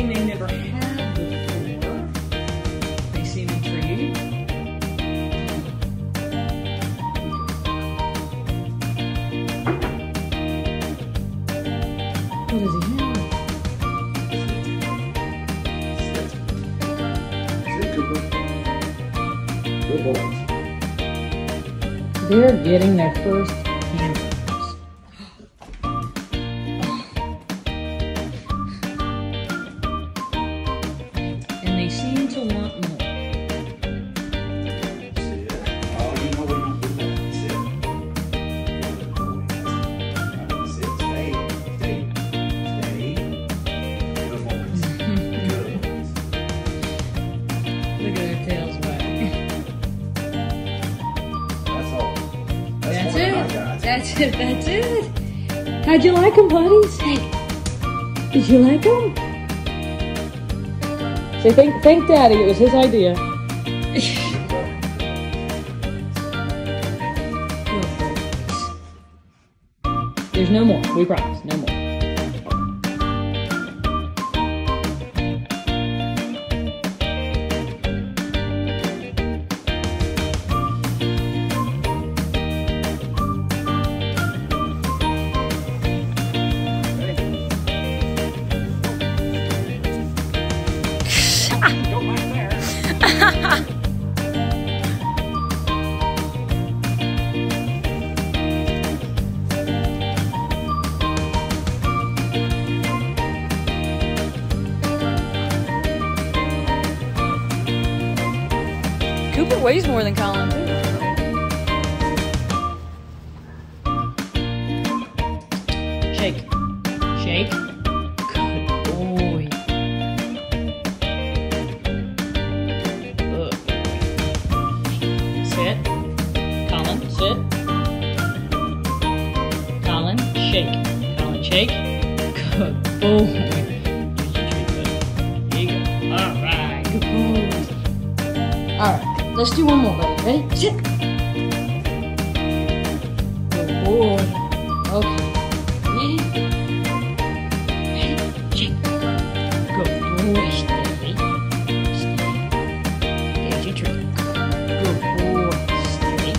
something they never had before. They seem intrigued. What does he have? Cooper. Good boy. They're getting their first hamster. That's it. That's it. How'd you like them, buddies? Did you like them? Say thank, thank Daddy. It was his idea. There's no more. We promise. No more. Cooper weighs more than Collin, too. Shake. Shake. Good boy. Boy. Sit. Collin, sit. Collin, shake. Collin, shake. Good boy. Here's your treat, buddy. There you go. All right. Let's do one more, buddy. Ready? Sit. Good boy. Okay. Ready? Shake. Good boy. Stay. Stay. There's your treat. Good boy. Stay.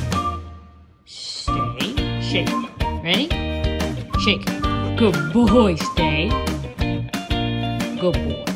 Stay. Shake. Ready? Shake. Good boy. Stay. Good boy.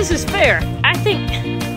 This is fair. I think